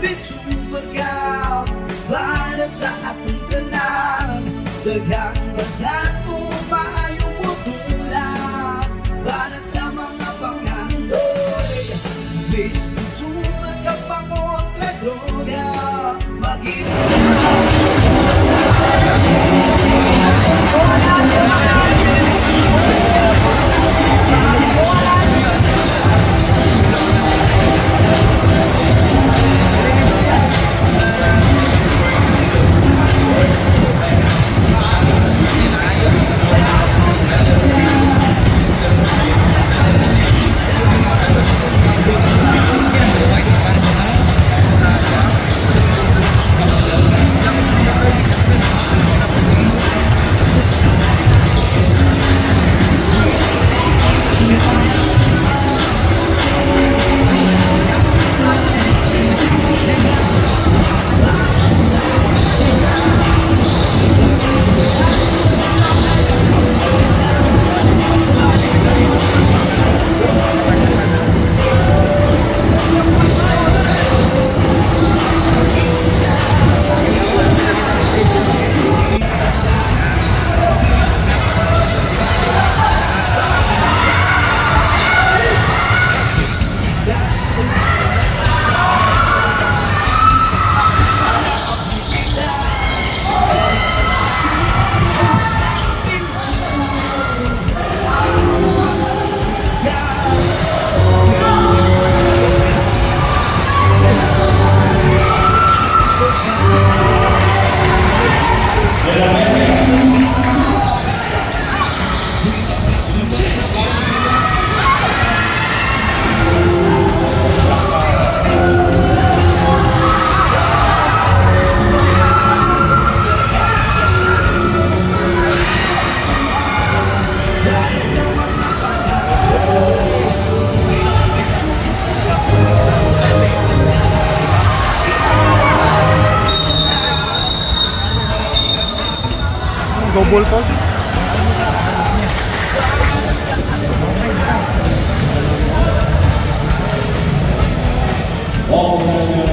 picu bergaul Pada saat kenal, tegang pedangmu Double tol. Ano